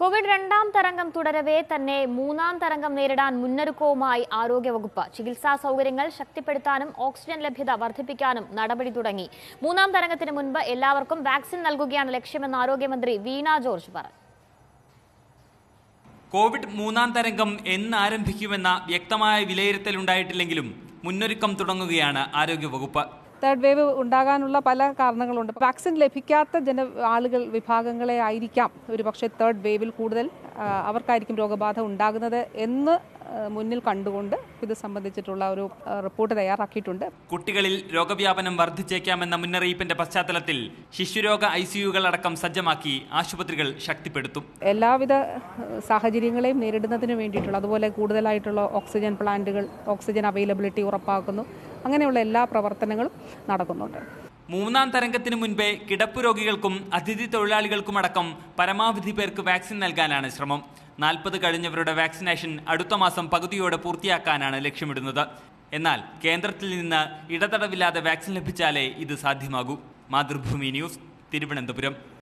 Covid രണ്ടാം തരംഗം തുടരവേ തന്നെ മൂന്നാം തരംഗം നേരിടാൻ മുന്നൊരുക്കവുമായി ആരോഗ്യവകുപ്പ്. ചികിത്സാ സൗകര്യങ്ങൾ ശക്തിപ്പെടുത്താനും ഓക്സിജൻ ലഭ്യത വർദ്ധിപ്പിക്കാനും നടപടി തുടങ്ങി. മൂന്നാം തരംഗത്തിന് മുൻപ് എല്ലാവർക്കും വാക്സിൻ നൽകുകയാണ് ലക്ഷ്യമെന്ന് ആരോഗ്യമന്ത്രി വീണ ജോർജ് പറഞ്ഞു. കോവിഡ് മൂന്നാം തരംഗം എന്ന് ആരംഭിക്കുമെന്ന വ്യക്തമായ വിലയിരുത്തലുണ്ടായിട്ടില്ലെങ്കിലും മുന്നൊരുക്കം തുടങ്ങുകയാണ് ആരോഗ്യവകുപ്പ്. തേർഡ് വേവ് ഉണ്ടാകാനുള്ള പല കാരണങ്ങളുണ്ട്. വാക്സിൻ ലഭിക്കാത്ത ജന ആളുകൾ വിഭാഗങ്ങളെ ആയിരിക്കാം ഒരു പക്ഷേ തേർഡ് വേവിൽ കൂടുതൽ അവർക്കായിരിക്കും രോഗബാധ ഉണ്ടാകുന്നത് എന്ന് മുന്നിൽ കണ്ടുകൊണ്ട് ഇത് സംബന്ധിച്ചിട്ടുള്ള ഒരു റിപ്പോർട്ട് തയ്യാറാക്കിയിട്ടുണ്ട്. കുട്ടികളിൽ രോഗവ്യാപനം വർദ്ധിച്ചേക്കാമെന്ന മുന്നറിയിപ്പിന്റെ പശ്ചാത്തലത്തിൽ ശിശുരോഗ ഐ സിയുകളടക്കം സജ്ജമാക്കി ആശുപത്രികൾ ശക്തിപ്പെടുത്തും. എല്ലാവിധ സാഹചര്യങ്ങളെയും നേരിടുന്നതിന് വേണ്ടിയിട്ടുള്ള അതുപോലെ കൂടുതലായിട്ടുള്ള ഓക്സിജൻ പ്ലാന്റുകൾ ഓക്സിജൻ അവൈലബിലിറ്റി ഉറപ്പാക്കുന്നു. അങ്ങനെയുള്ള എല്ലാ പ്രവർത്തനങ്ങളും നടക്കുന്നുണ്ട്. മൂന്നാം തരംഗത്തിന് മുൻപേ കിടപ്പ് രോഗികൾക്കും അതിഥി തൊഴിലാളികൾക്കും അടക്കം പരമാവധി പേർക്ക് വാക്സിൻ നൽകാനാണ് ശ്രമം. നാൽപ്പത് കഴിഞ്ഞവരുടെ വാക്സിനേഷൻ അടുത്ത മാസം പകുതിയോടെ പൂർത്തിയാക്കാനാണ് ലക്ഷ്യമിടുന്നത്. എന്നാൽ കേന്ദ്രത്തിൽ നിന്ന് ഇടതടവില്ലാതെ വാക്സിൻ ലഭിച്ചാലേ ഇത് സാധ്യമാകൂ. മാതൃഭൂമി ന്യൂസ് തിരുവനന്തപുരം.